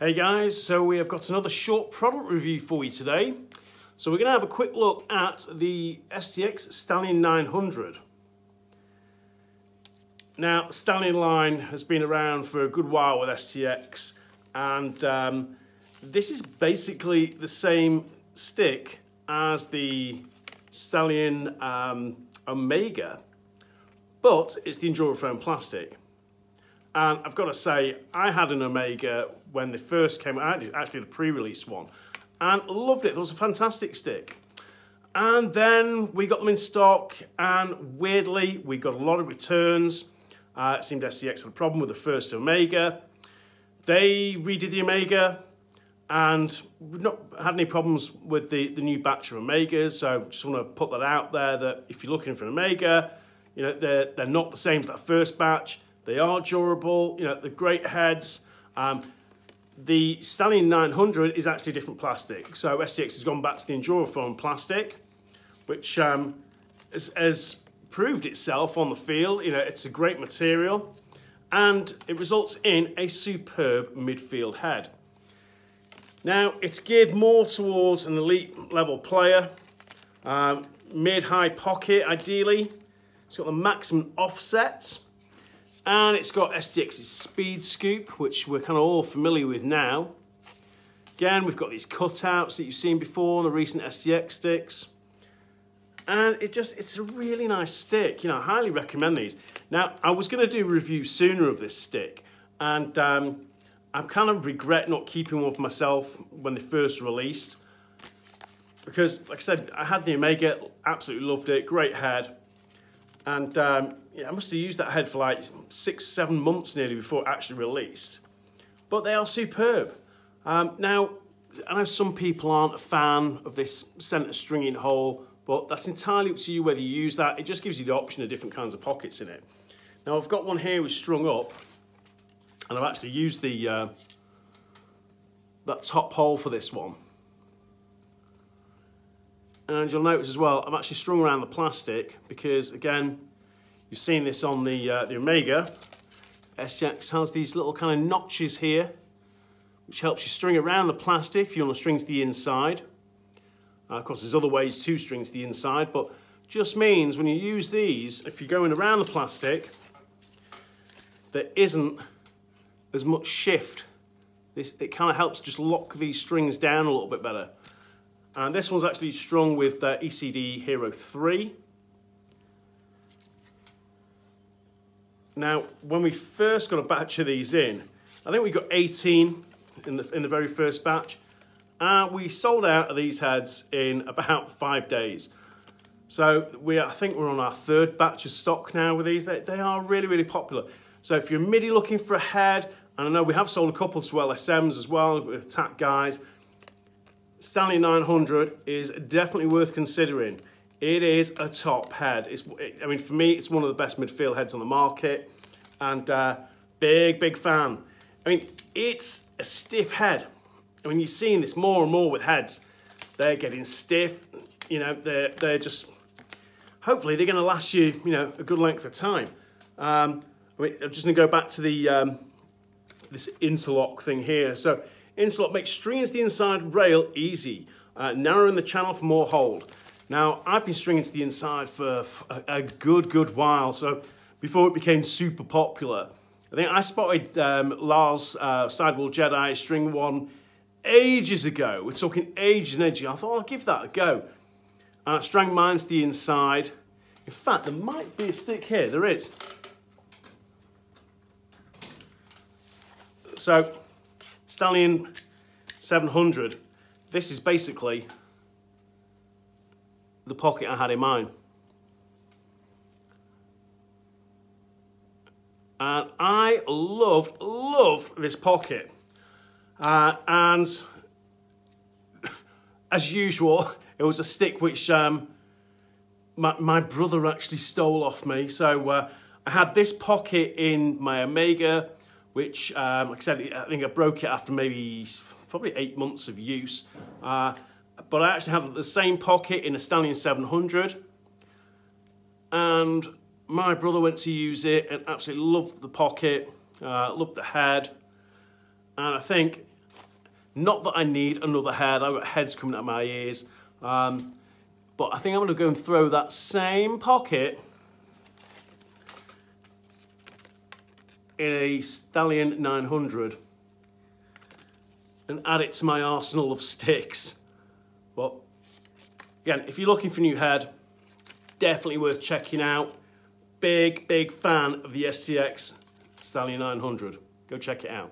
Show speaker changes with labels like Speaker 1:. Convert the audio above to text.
Speaker 1: Hey guys, so we have got another short product review for you today. So we're going to have a quick look at the STX Stallion 900. Now, Stallion line has been around for a good while with STX and um, this is basically the same stick as the Stallion um, Omega, but it's the Enduro plastic. And I've got to say, I had an Omega when they first came out, actually the pre-release one, and loved it. It was a fantastic stick. And then we got them in stock, and weirdly, we got a lot of returns. Uh, it seemed STX had a problem with the first Omega. They redid the Omega, and we've not had any problems with the, the new batch of Omegas, so just want to put that out there that if you're looking for an Omega, you know, they're, they're not the same as that first batch. They are durable, you know, they're great heads. Um, the Stallion 900 is actually different plastic. So STX has gone back to the EnduraForm plastic, which um, has, has proved itself on the field. You know, it's a great material and it results in a superb midfield head. Now, it's geared more towards an elite level player, um, mid-high pocket ideally. It's got the maximum offset, and it's got STX's speed scoop, which we're kind of all familiar with now. Again, we've got these cutouts that you've seen before on the recent STX sticks. And it just, it's a really nice stick. You know, I highly recommend these. Now, I was going to do a review sooner of this stick, and um, I kind of regret not keeping one for myself when they first released. Because, like I said, I had the Omega, absolutely loved it, great head. And um, yeah, I must have used that head for like six, seven months nearly before it actually released. But they are superb. Um, now, I know some people aren't a fan of this centre stringing hole, but that's entirely up to you whether you use that. It just gives you the option of different kinds of pockets in it. Now, I've got one here with strung up, and I've actually used the uh, that top hole for this one. And you'll notice as well, I've actually strung around the plastic because again, you've seen this on the, uh, the Omega. STX has these little kind of notches here, which helps you string around the plastic if you want to string to the inside. Uh, of course, there's other ways to string to the inside, but just means when you use these, if you're going around the plastic, there isn't as much shift. This, it kind of helps just lock these strings down a little bit better. And this one's actually strung with uh, ECD Hero 3. Now, when we first got a batch of these in, I think we got 18 in the, in the very first batch. And we sold out of these heads in about five days. So we, I think we're on our third batch of stock now with these. They, they are really, really popular. So if you're MIDI looking for a head, and I know we have sold a couple to LSMs as well with attack guys, Stallion 900 is definitely worth considering. It is a top head. It's, I mean, for me, it's one of the best midfield heads on the market. And uh, big, big fan. I mean, it's a stiff head. I mean, you're seeing this more and more with heads. They're getting stiff. You know, they're, they're just... Hopefully, they're going to last you, you know, a good length of time. Um, I mean, I'm just going to go back to the um, this Innerlock thing here. So Innerlock makes strings the inside rail easy, uh, narrowing the channel for more hold. Now, I've been stringing to the inside for a, good, good while, so before it became super popular. I think I spotted um, Lars uh, Sidewall Jedi string one ages ago. We're talking ages and ages. I thought, I'll give that a go. Uh, strang mine to the inside. In fact, there might be a stick here. There is. So Stallion 700, this is basically the pocket I had in mind. And I loved, loved this pocket. Uh, and as usual, it was a stick which um, my, my, brother actually stole off me. So uh, I had this pocket in my Omega which, um, like I said, I think I broke it after maybe probably eight months of use. Uh, but I actually have the same pocket in a Stallion 700. And my brother went to use it and absolutely loved the pocket, uh, loved the head. And I think Not that I need another head. I've got heads coming out of my ears. Um, but I think I'm going to go and throw that same pocket in a Stallion 900 and add it to my arsenal of sticks. But again, if you're looking for a new head, definitely worth checking out. Big, big fan of the STX Stallion 900. Go check it out.